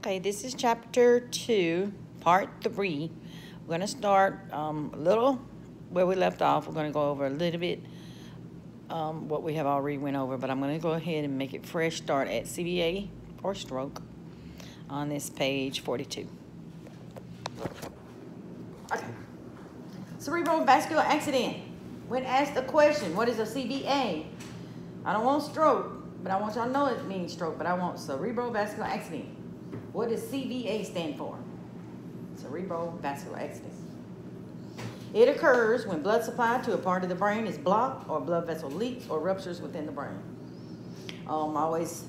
Okay, this is chapter two, part three. We're gonna start um, a little where we left off. We're gonna go over a little bit um, what we have already went over, but I'm gonna go ahead and make it fresh. Start at CVA or stroke on this page 42. Okay. Cerebral vascular accident. When asked the question, what is a CVA? I don't want stroke, but I want y'all to know it means stroke, but I want cerebral vascular accident. What does CVA stand for? Cerebral vascular accident. It occurs when blood supply to a part of the brain is blocked or blood vessel leaks or ruptures within the brain. Um, always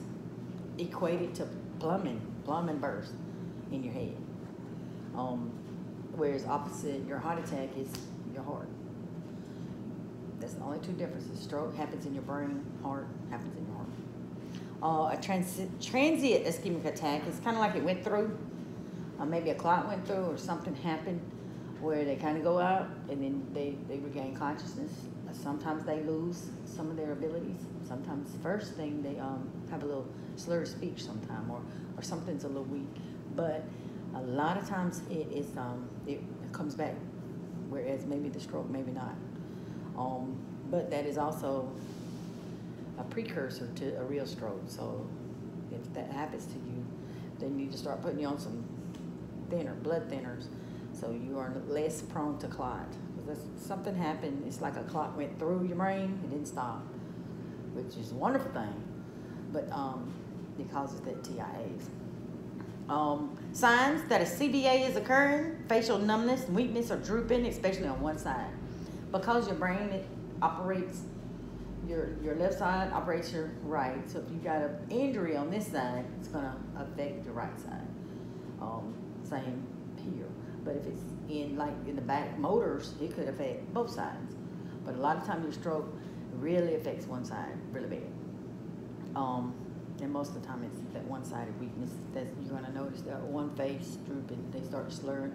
equate it to plumbing, plumbing burst in your head. Um, whereas opposite, your heart attack is your heart. That's the only two differences. Stroke happens in your brain, heart happens in your heart. Uh, a trans transient ischemic attack is kind of like it went through. Uh, maybe a clot went through or something happened where they kind of go out and then they, they regain consciousness. Uh, sometimes they lose some of their abilities. Sometimes first thing they um, have a little slurred speech sometime or, or something's a little weak. But a lot of times it is um, it comes back, whereas maybe the stroke, maybe not. Um, but that is also a precursor to a real stroke. So if that happens to you, they need to start putting you on some thinner, blood thinners, so you are less prone to clot. Because something happened, it's like a clot went through your brain, it didn't stop, which is a wonderful thing, but um, it causes that TIAs. Um, signs that a CVA is occurring, facial numbness, weakness, or drooping, especially on one side. Because your brain operates your your left side operates your right. So if you got an injury on this side, it's gonna affect your right side. Um, same here. But if it's in like in the back motors, it could affect both sides. But a lot of times your stroke really affects one side really bad. Um, and most of the time it's that one-sided weakness that you're gonna notice that one face drooping, they start slurring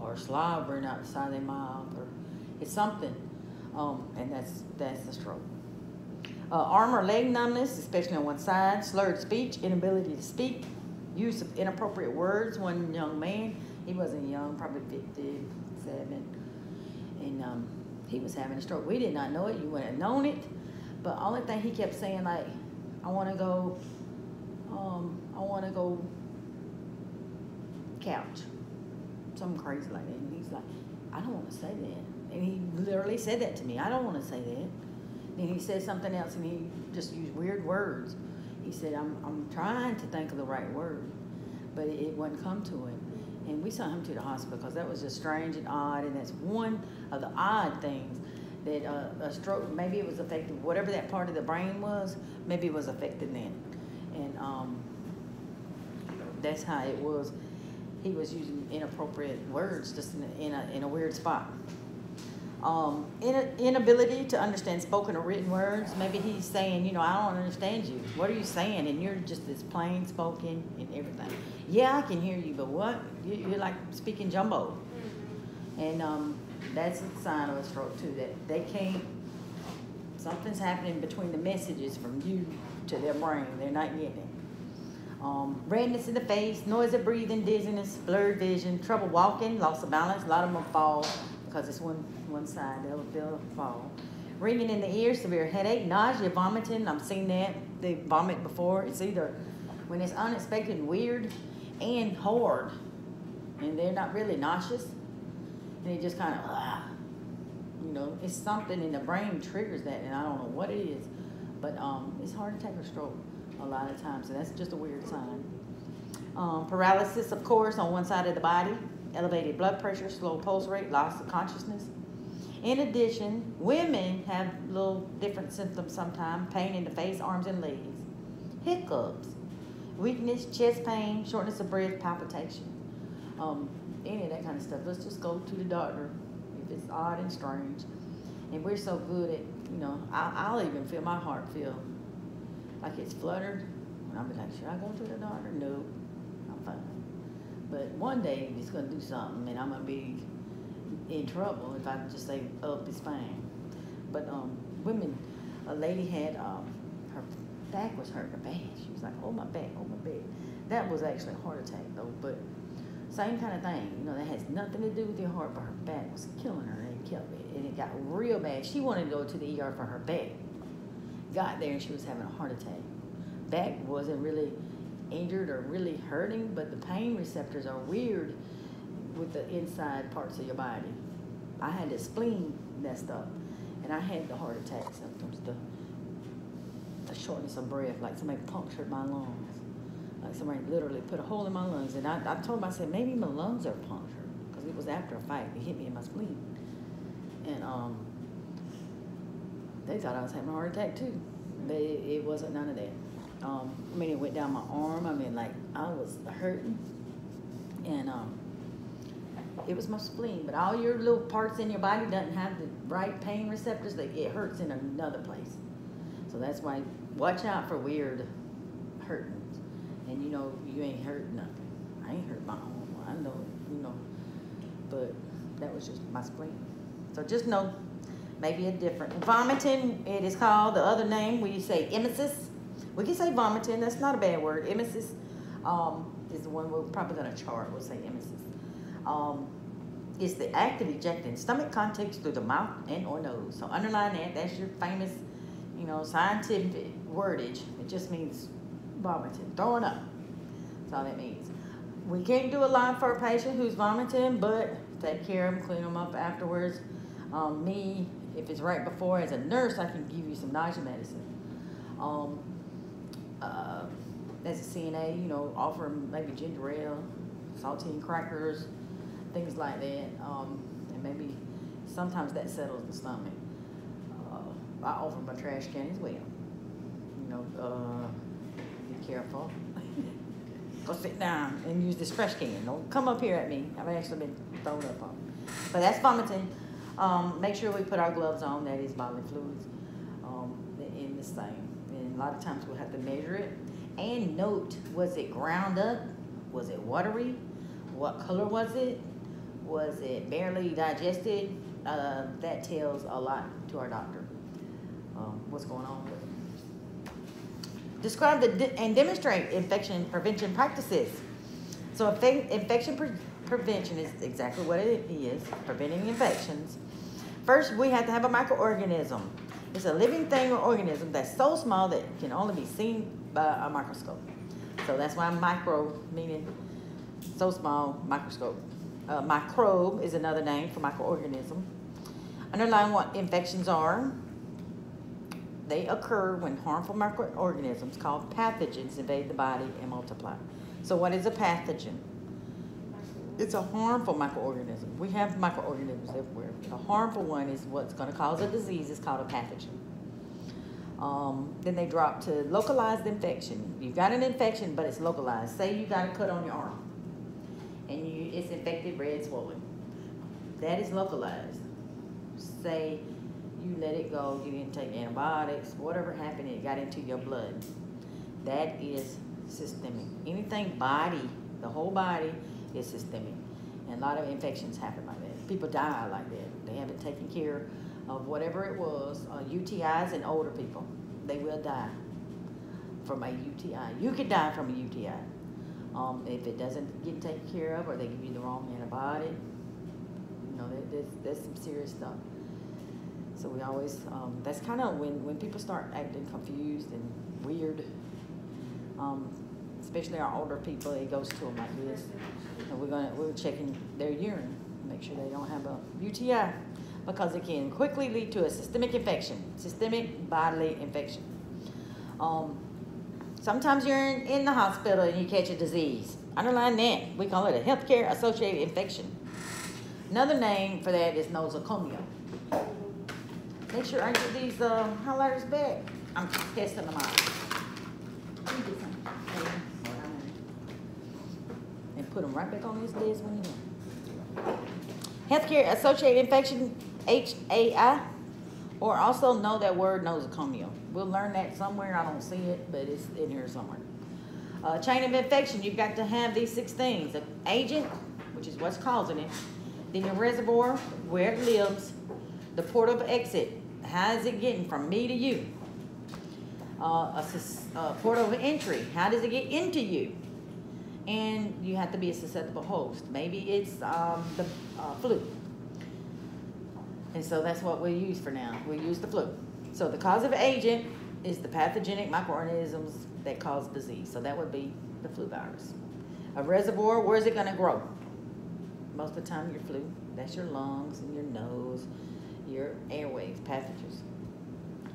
or slobbering out the side of their mouth or it's something. Um, and that's that's the stroke. Uh, arm or leg numbness, especially on one side, slurred speech, inability to speak, use of inappropriate words. One young man, he wasn't young, probably 57, and um, he was having a stroke. We did not know it. You wouldn't have known it. But only thing he kept saying, like, I want to go, um, I want to go couch. Something crazy like that. And he's like, I don't want to say that. And he literally said that to me. I don't want to say that. Then he said something else and he just used weird words. He said, I'm, I'm trying to think of the right word, but it, it wouldn't come to him. And we sent him to the hospital because that was just strange and odd. And that's one of the odd things that uh, a stroke, maybe it was affected, whatever that part of the brain was, maybe it was affected then. And um, that's how it was. He was using inappropriate words just in a, in a, in a weird spot. Um, inability to understand spoken or written words. Maybe he's saying, you know, I don't understand you. What are you saying? And you're just as plain spoken and everything. Yeah, I can hear you, but what? You're like speaking jumbo. And um, that's a sign of a stroke too, that they can't, something's happening between the messages from you to their brain. They're not getting it. Um, redness in the face, noisy breathing, dizziness, blurred vision, trouble walking, loss of balance. A lot of them fall because it's one, one side, they'll, they'll fall. Ringing in the ears, severe headache, nausea, vomiting. I've seen that. They vomit before. It's either when it's unexpected weird and hard, and they're not really nauseous, and they just kind of, ah, you know, it's something in the brain triggers that, and I don't know what it is, but um, it's heart attack or stroke a lot of times, so that's just a weird sign. Um, paralysis, of course, on one side of the body elevated blood pressure, slow pulse rate, loss of consciousness. In addition, women have little different symptoms sometimes, pain in the face, arms, and legs, hiccups, weakness, chest pain, shortness of breath, palpitation, um, any of that kind of stuff. Let's just go to the doctor if it's odd and strange. And we're so good at, you know, I, will even feel my heart feel like it's fluttered. And I'll be like, should I go to the doctor? No, I'm fine. But one day it's going to do something, and I'm going to be in trouble if I just say up his spine. But um, women, a lady had um, her back was hurting her bad. She was like, "Oh my back, oh my back." That was actually a heart attack though, but same kind of thing. You know, that has nothing to do with your heart, but her back was killing her and it kept it. And it got real bad. She wanted to go to the ER for her back. Got there and she was having a heart attack. Back wasn't really injured or really hurting, but the pain receptors are weird with the inside parts of your body. I had the spleen messed up, and I had the heart attack symptoms, the, the shortness of breath, like somebody punctured my lungs. Like somebody literally put a hole in my lungs. And I, I told them, I said, maybe my lungs are punctured, because it was after a fight. It hit me in my spleen. And um, they thought I was having a heart attack too. But it, it wasn't none of that. Um, I mean, it went down my arm. I mean, like, I was hurting. And um, it was my spleen. But all your little parts in your body doesn't have the right pain receptors. That it hurts in another place. So that's why watch out for weird hurting. And you know, you ain't hurt nothing. I ain't hurt my arm. I know, you know. But that was just my spleen. So just know, maybe a different. Vomiting, it is called, the other name, we say emesis. We can say vomiting, that's not a bad word. Emesis um, is the one we're probably gonna chart, we'll say emesis. Um, it's the act of ejecting stomach contents through the mouth and or nose. So underline that, that's your famous, you know, scientific wordage. It just means vomiting, throwing up. That's all that means. We can't do a lot for a patient who's vomiting, but take care of them, clean them up afterwards. Um, me, if it's right before, as a nurse, I can give you some nausea medicine. Um, uh, as a CNA, you know, offer them maybe ginger ale, saltine crackers, things like that. Um, and maybe sometimes that settles the stomach. Uh, I offer my trash can as well. You know, uh, be careful. Go sit down and use this trash can. Don't come up here at me. I've actually been thrown up on. But that's vomiting. Um, make sure we put our gloves on, that is bodily fluids, um, in this thing. And a lot of times we'll have to measure it. And note, was it ground up? Was it watery? What color was it? Was it barely digested? Uh, that tells a lot to our doctor, um, what's going on with it. Describe the de and demonstrate infection prevention practices. So infection pre prevention is exactly what it is, preventing infections. First, we have to have a microorganism. It's a living thing or organism that's so small that can only be seen by a microscope. So that's why micro, meaning so small, microscope. Uh, microbe is another name for microorganism. Underline what infections are. They occur when harmful microorganisms called pathogens invade the body and multiply. So what is a pathogen? It's a harmful microorganism. We have microorganisms everywhere. A harmful one is what's going to cause a disease. It's called a pathogen. Um, then they drop to localized infection. You've got an infection, but it's localized. Say you got a cut on your arm, and you it's infected, red, swollen. That is localized. Say you let it go, you didn't take antibiotics, whatever happened, it got into your blood. That is systemic. Anything body, the whole body is systemic. And a lot of infections happen like that. People die like that. They haven't taken care of whatever it was. Uh, UTIs in older people, they will die from a UTI. You could die from a UTI. Um, if it doesn't get taken care of or they give you the wrong antibiotic, you know, that's there's some serious stuff. So we always, um, that's kind of when, when people start acting confused and weird, um, especially our older people, it goes to them like this. And we're gonna, we're checking their urine, make sure they don't have a UTI because it can quickly lead to a systemic infection, systemic bodily infection. Um, sometimes you're in, the hospital and you catch a disease. Underline that. We call it a healthcare associated infection. Another name for that is nosocomial. Make sure I get these uh, highlighters back. I'm testing them out. And put them right back on this desk when you're done. Healthcare associated infection, HAI, or also know that word nosocomial. We'll learn that somewhere. I don't see it, but it's in here somewhere. Uh, chain of infection, you've got to have these six things. An agent, which is what's causing it. Then your reservoir, where it lives. The port of exit, how is it getting from me to you? Uh, a, a port of entry, how does it get into you? and you have to be a susceptible host. Maybe it's um, the uh, flu. And so that's what we use for now. We use the flu. So the causative agent is the pathogenic microorganisms that cause disease. So that would be the flu virus. A reservoir, where is it going to grow? Most of the time, your flu. That's your lungs and your nose, your airways, pathogens.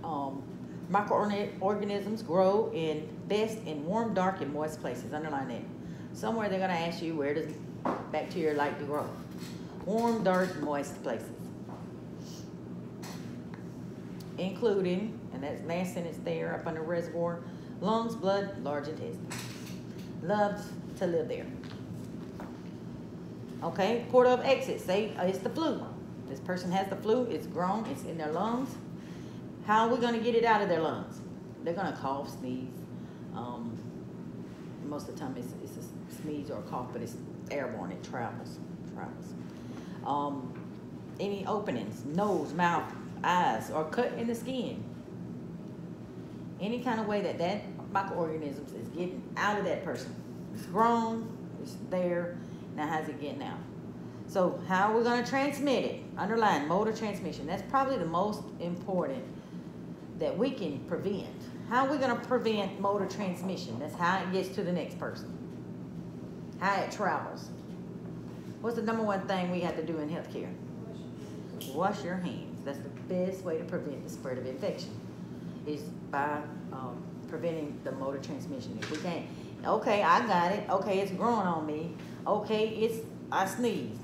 Um, microorganisms grow in best in warm, dark, and moist places. Underline that. Somewhere they're going to ask you where does bacteria like to grow. Warm, dark, moist places. Including, and that last sentence there up under reservoir, lungs, blood, large intestine. Loves to live there. Okay, port of exit, say uh, it's the flu. This person has the flu, it's grown, it's in their lungs. How are we going to get it out of their lungs? They're going to cough, sneeze. Um, most of the time it's, it's a sneeze or a cough, but it's airborne, it travels. travels. Um, any openings, nose, mouth, eyes, or cut in the skin. Any kind of way that that microorganisms is getting out of that person. It's grown, it's there, now how's it getting out? So how are we going to transmit it? Underline mode of transmission. That's probably the most important that we can prevent. How are we going to prevent mode of transmission? That's how it gets to the next person. How it travels. What's the number one thing we have to do in healthcare? Wash your hands. That's the best way to prevent the spread of infection. Is by um, preventing the mode of transmission. If we can't, okay, I got it. Okay, it's growing on me. Okay, it's I sneezed.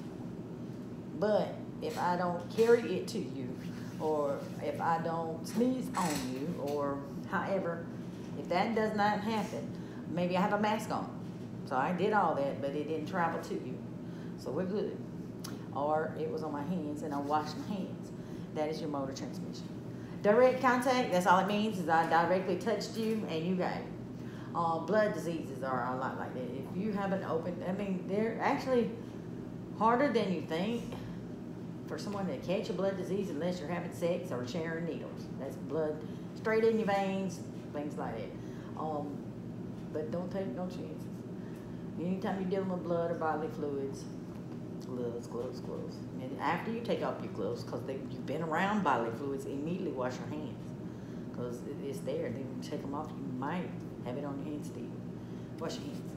But if I don't carry it to you, or if I don't sneeze on you, or however, if that does not happen, maybe I have a mask on. So I did all that, but it didn't travel to you. So we're good. Or it was on my hands and I washed my hands. That is your mode of transmission. Direct contact, that's all it means is I directly touched you and you got it. Uh, blood diseases are a lot like that. If you haven't opened, I mean, they're actually harder than you think for someone to catch a blood disease unless you're having sex or sharing needles. That's blood straight in your veins, things like that. Um, but don't take no chances. Anytime you're dealing with blood or bodily fluids, gloves, gloves, gloves. And after you take off your gloves, because you've been around bodily fluids, immediately wash your hands. Because it's there. Then you take them off, you might have it on your hands still. Wash your hands.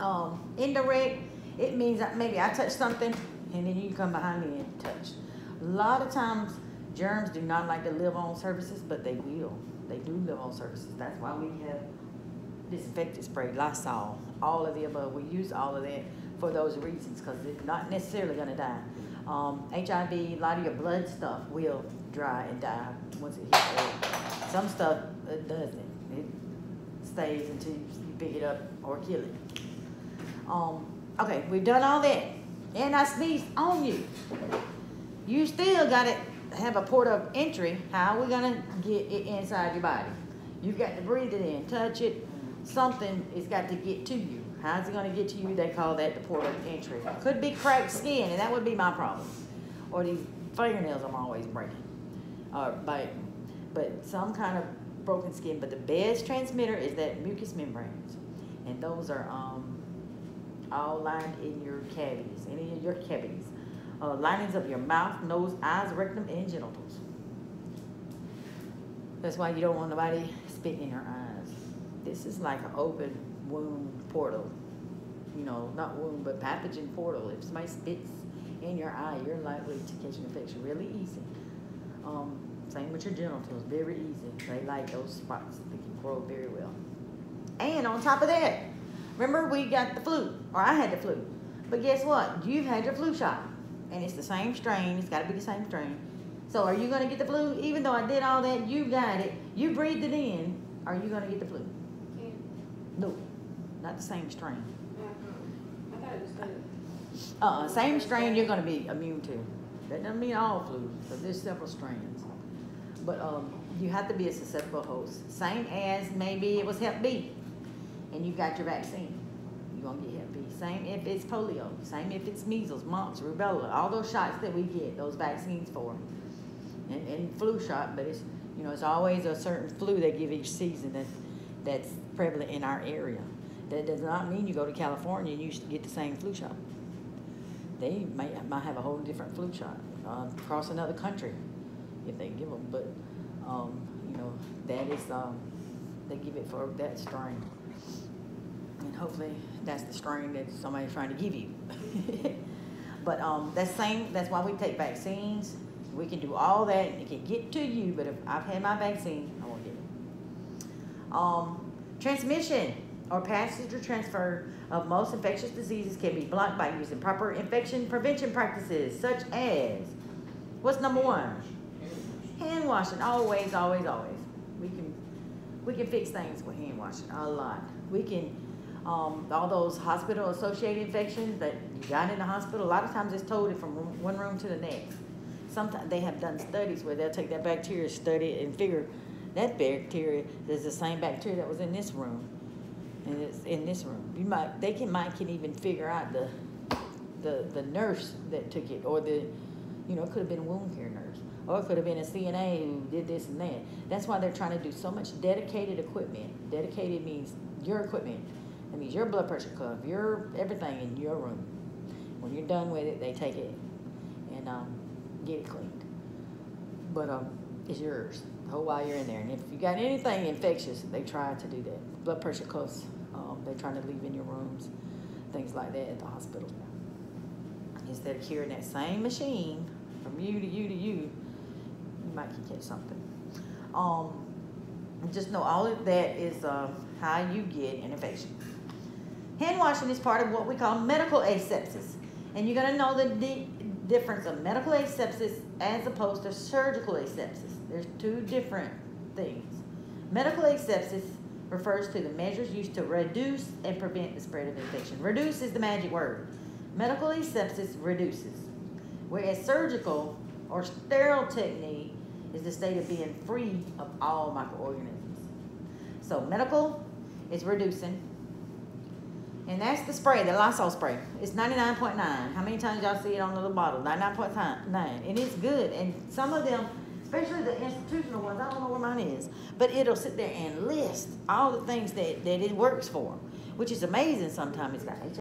Um, indirect, it means that maybe I touch something and then you come behind me and touch. A lot of times, germs do not like to live on surfaces, but they will. They do live on surfaces. That's why we have disinfectant spray, Lysol, all of the above. We use all of that for those reasons because it's not necessarily going to die. Um, HIV, a lot of your blood stuff will dry and die once it hits air. Some stuff it doesn't. It stays until you pick it up or kill it. Um, okay, we've done all that. And I sneezed on you. You still got to have a port of entry. How are we going to get it inside your body? You've got to breathe it in, touch it. Something has got to get to you. How's it going to get to you? They call that the port of entry. Could be cracked skin, and that would be my problem. Or these fingernails I'm always breaking or biting. But some kind of broken skin. But the best transmitter is that mucous membranes. And those are um, all lined in your cavities, any of your cavities. Uh, linings of your mouth, nose, eyes, rectum, and genitals. That's why you don't want nobody spitting in your eyes. This is like an open wound portal. You know, not wound, but pathogen portal. If somebody spits in your eye, you're likely to catch an infection really easy. Um, same with your genitals, very easy. They like those spots. They can grow very well. And on top of that, remember we got the flu, or I had the flu. But guess what? You've had your flu shot. And it's the same strain. It's got to be the same strain. So are you going to get the flu? Even though I did all that, you got it. You breathed it in. Are you going to get the flu? Yeah. No, not the same strain. I thought it was good. Uh, same strain you're going to be immune to. That doesn't mean all flu, but there's several strains. But um, you have to be a susceptible host. Same as maybe it was Hep B, and you got your vaccine. You're going to get Hep B. Same if it's polio. Same if it's measles, mumps, rubella. All those shots that we get, those vaccines for. And, and flu shot, but it's, you know, it's always a certain flu they give each season that, that's prevalent in our area. That does not mean you go to California and you get the same flu shot. They may, might have a whole different flu shot, uh, across another country, if they give them, but, um, you know, that is, um, they give it for that strain. And hopefully, that's the strain that somebody's trying to give you. But, um, that's same, that's why we take vaccines, we can do all that, and it can get to you, but if I've had my vaccine, I won't get it. Um, transmission or passage or transfer of most infectious diseases can be blocked by using proper infection prevention practices such as, what's number one? Hand washing, always, always, always. We can, we can fix things with hand washing, a lot. We can, um, all those hospital associated infections that you got in the hospital, a lot of times it's told it from room- one room to the next. Sometimes they have done studies where they'll take that bacteria, study it, and figure that bacteria is the same bacteria that was in this room, in this room. You might, they can, might can even figure out the, the, the nurse that took it, or the, you know, it could have been a wound care nurse, or it could have been a CNA who did this and that. That's why they're trying to do so much dedicated equipment. Dedicated means your equipment. That means your blood pressure cuff, your everything in your room. When you're done with it, they take it and um, get it cleaned. But um, it's yours the whole while you're in there. And if you got anything infectious, they try to do that. Blood pressure cuffs, um, they try to leave in your rooms, things like that at the hospital. Instead of carrying that same machine from you to you to you, you might catch something. Um, just know all of that is uh, how you get an infection. Hand washing is part of what we call medical asepsis. And you're to know the di- difference of medical asepsis as opposed to surgical asepsis. There's two different things. Medical asepsis refers to the measures used to reduce and prevent the spread of infection. Reduce is the magic word. Medical asepsis reduces, whereas surgical or sterile technique is the state of being free of all microorganisms. So medical is reducing, and that's the spray, the Lysol spray. It's ninety-nine point nine. How many times y'all see it on the little bottle? Ninety-nine point nine, and it's good. And some of them, especially the institutional ones, I don't know where mine is, but it'll sit there and list all the things that, that it works for, which is amazing. Sometimes it's got